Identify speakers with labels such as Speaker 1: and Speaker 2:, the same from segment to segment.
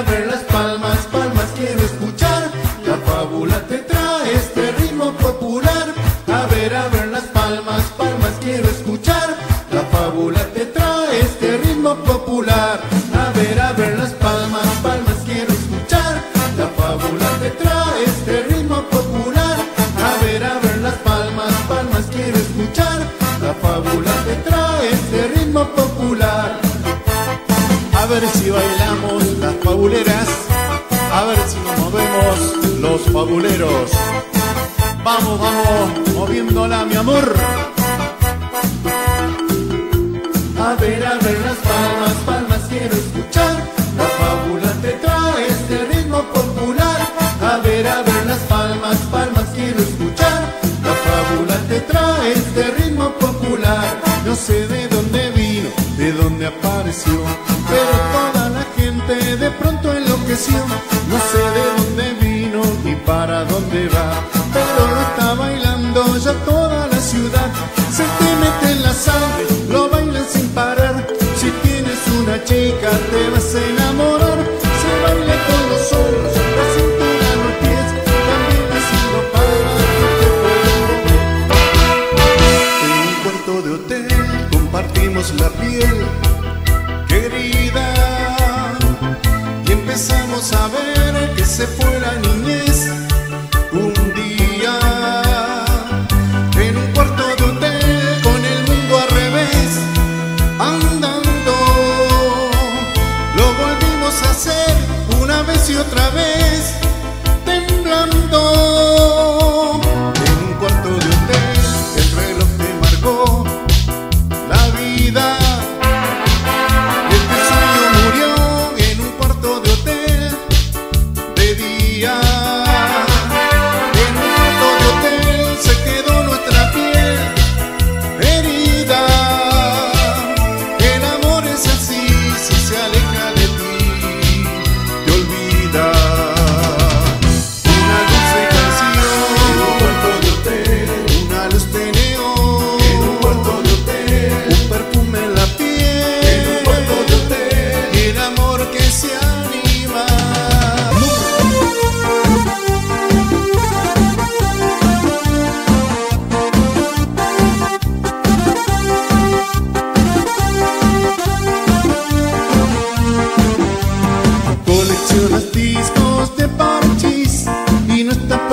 Speaker 1: a fabuleros. Vamos, vamos, moviéndola, mi amor. A ver, a ver las palmas, palmas quiero escuchar. La fábula te trae este ritmo popular. A ver, a ver las palmas, palmas quiero escuchar. La fábula te trae este ritmo popular. No sé de dónde vino, de dónde apareció, pero toda la gente de pronto enloqueció. Se te mete en la sangre,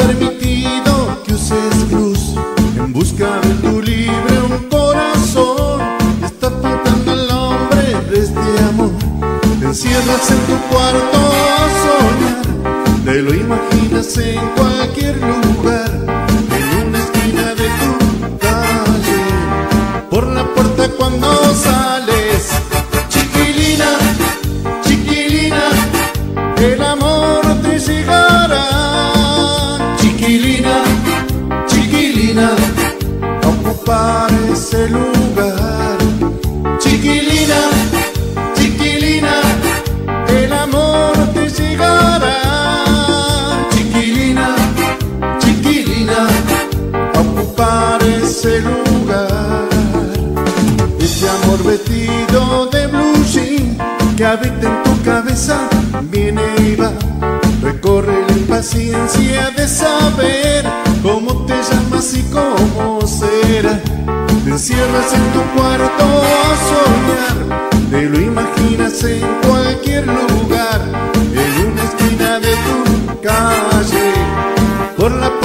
Speaker 1: permitido que uses luz. En busca de tu libre un corazón está pintando el nombre de este amor. Te encierras en tu cuarto a soñar, te lo imaginas en cualquier lugar, en una esquina de tu calle, por la puerta cuando sales, chiquilina, chiquilina. El amor a ocupar ese lugar. Chiquilina, chiquilina, el amor te llegará, chiquilina, chiquilina, ocupar ese lugar. Ese amor vestido de blue que habita en tu cabeza viene y va. Recorre la impaciencia de saber cómo te llamas y cómo será. Te encierras en tu cuarto a soñar, te lo imaginas en cualquier lugar, en una esquina de tu calle, por la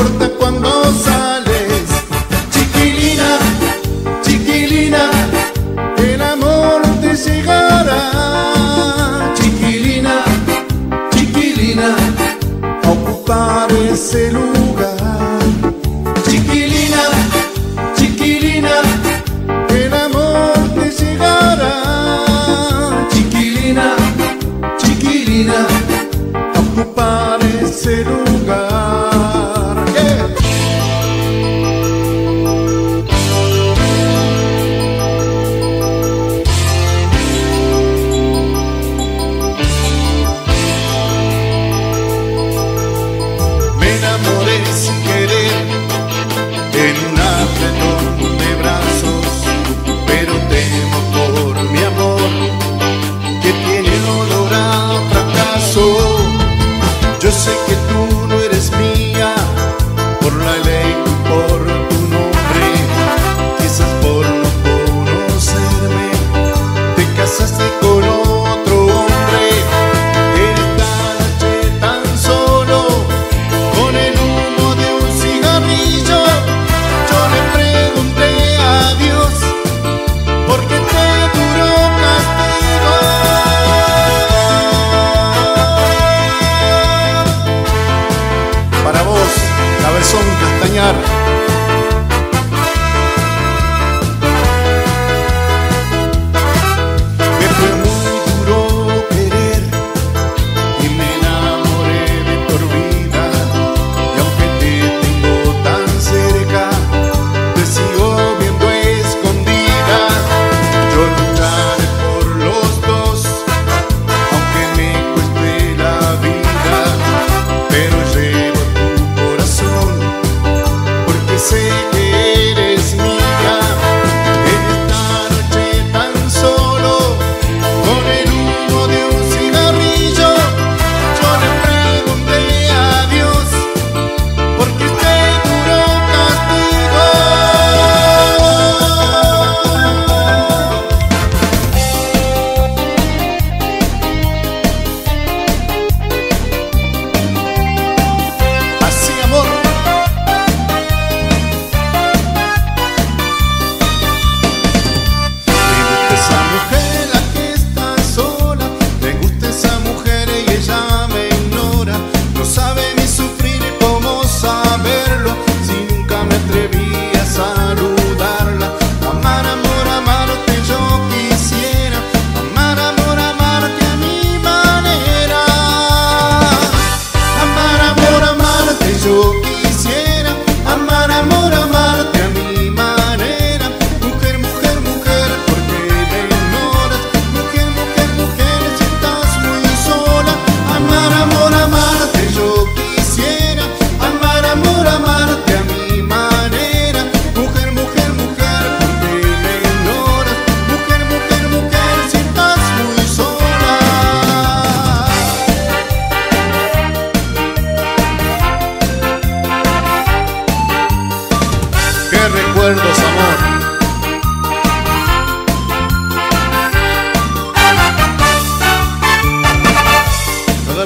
Speaker 1: ser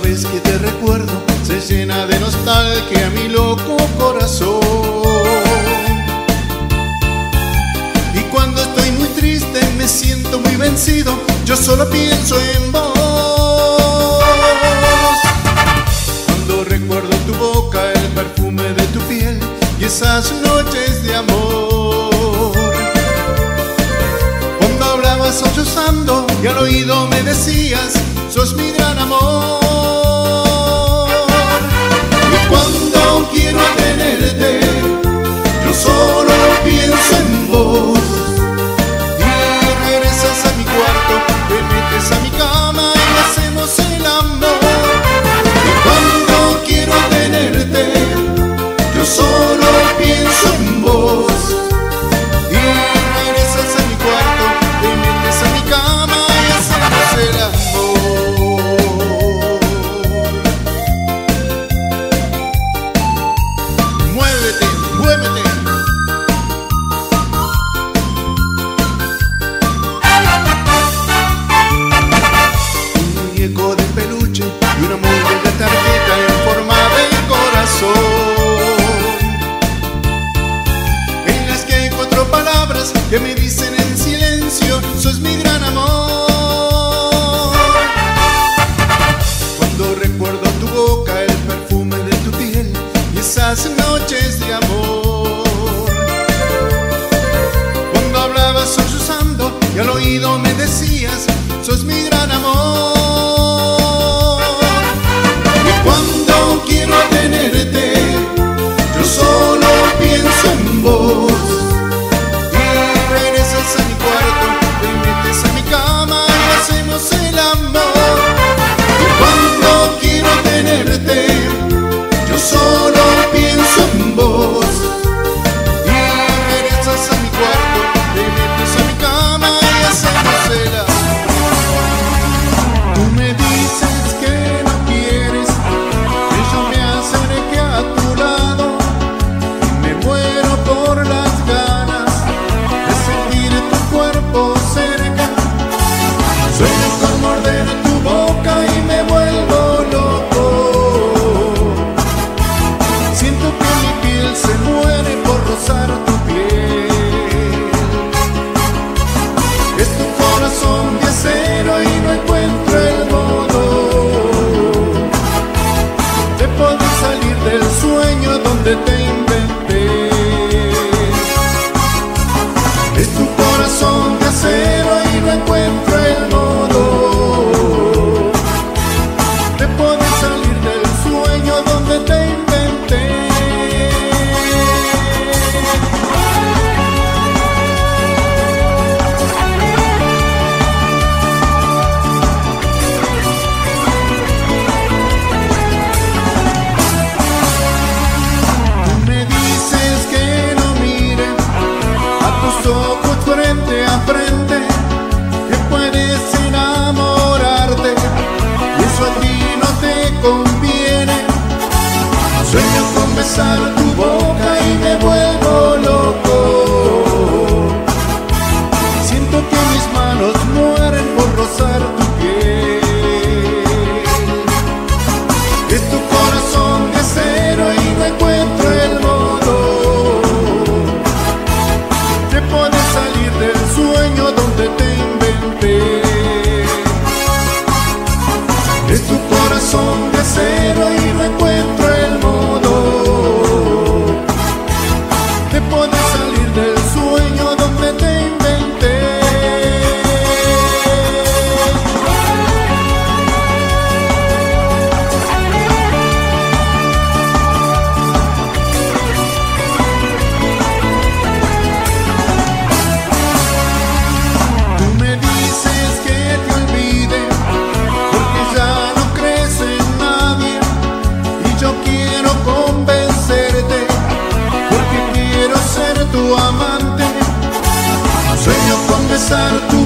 Speaker 1: vez que te recuerdo se llena de nostalgia mi loco corazón. Y cuando estoy muy triste me siento muy vencido, yo solo pienso en vos. Cuando recuerdo tu boca, el perfume de tu piel y esas noches de amor. Cuando hablabas sollozando y al oído me decías, sos mi oído me decías, sos mi gran amor. mis manos mueren por rosar.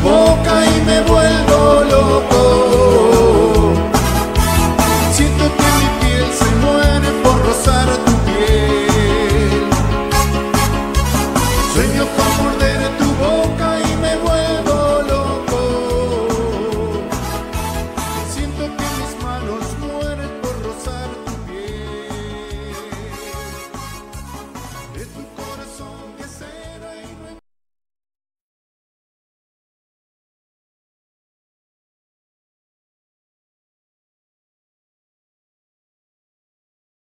Speaker 1: boca y me vuelvo loco.